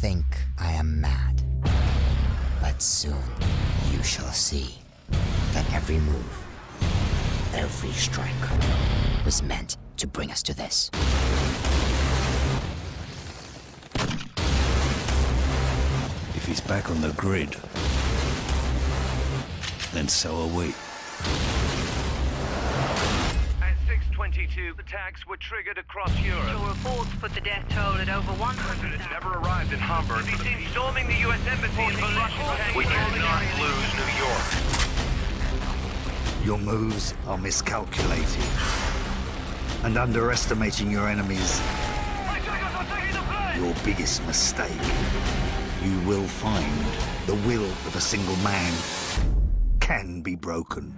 think I am mad. But soon you shall see that every move, every strike was meant to bring us to this. If he's back on the grid, then so are we. 622, attacks were triggered across Europe. Official reports put the death toll at over 100. President never arrived in Hamburg. To be seen storming the U.S. Embassy in Russian We cannot lose New York. Your moves are miscalculated. And underestimating your enemies, your biggest mistake. You will find the will of a single man can be broken.